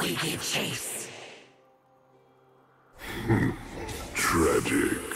We give chase. Tragic.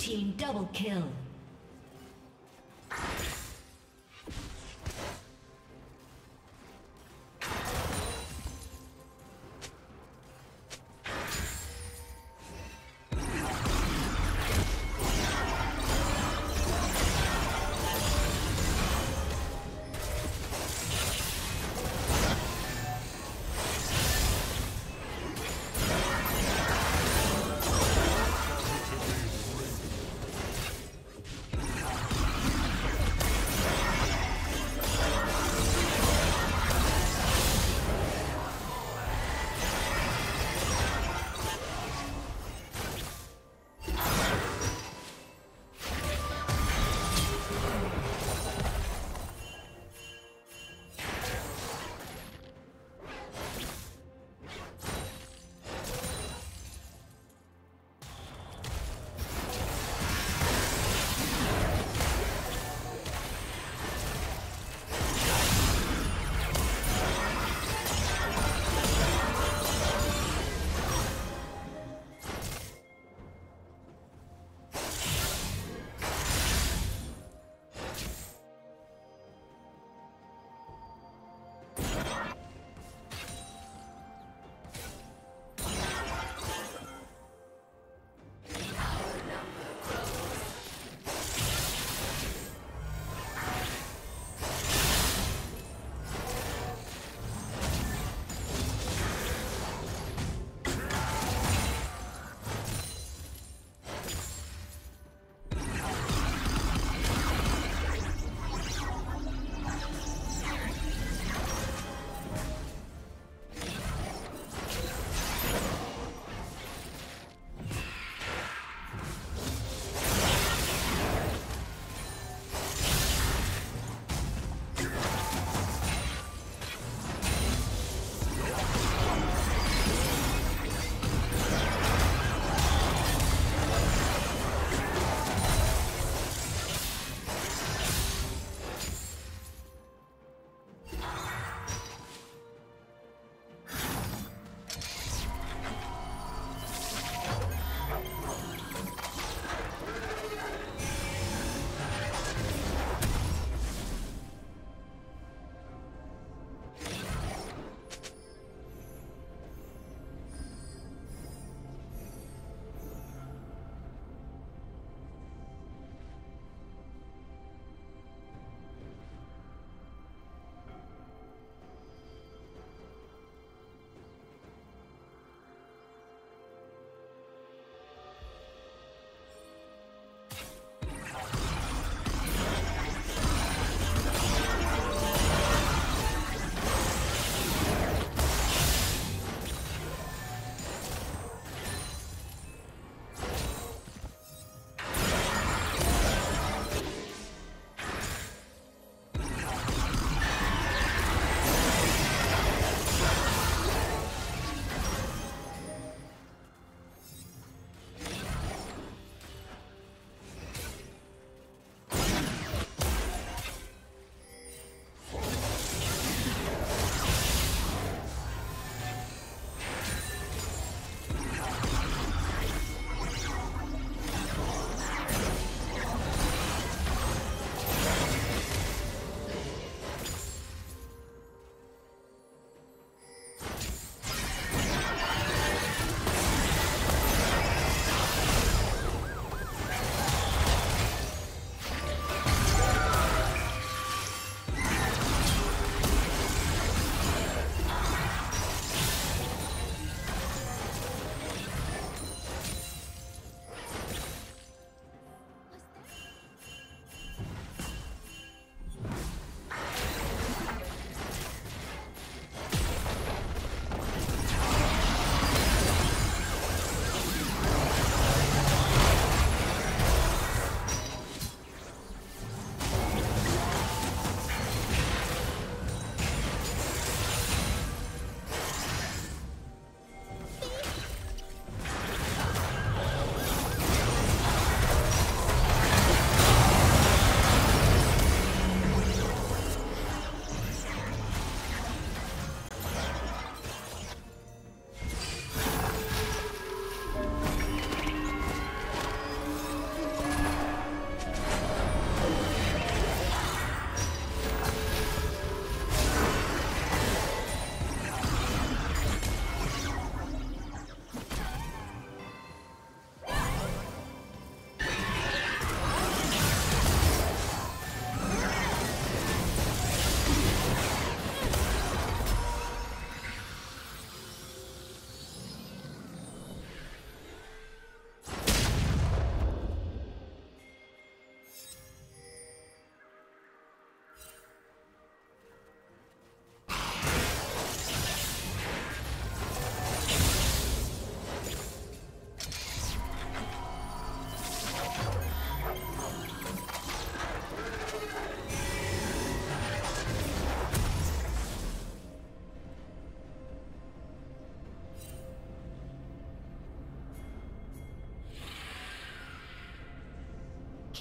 Team double kill.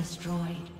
Destroyed.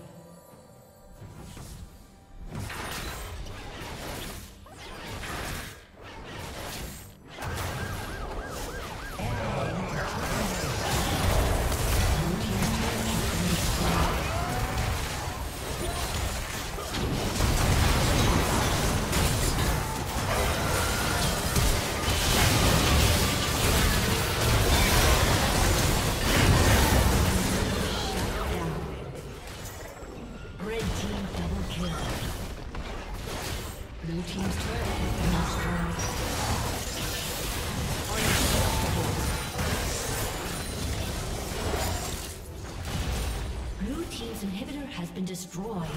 Destroyed.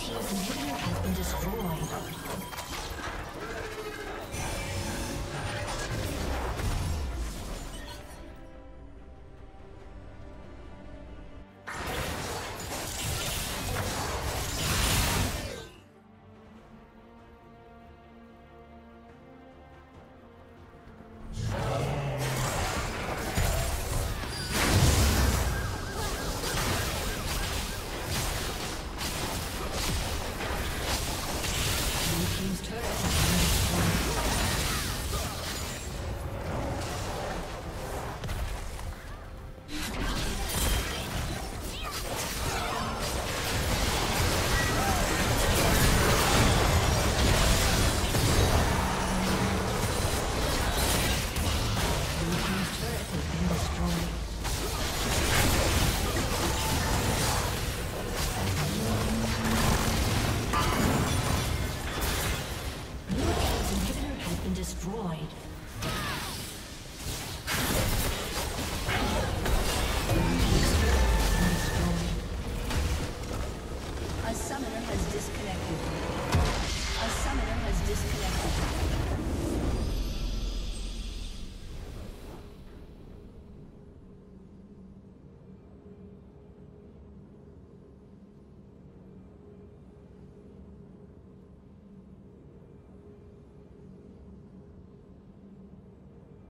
The inhibitor has been destroyed. destroyed.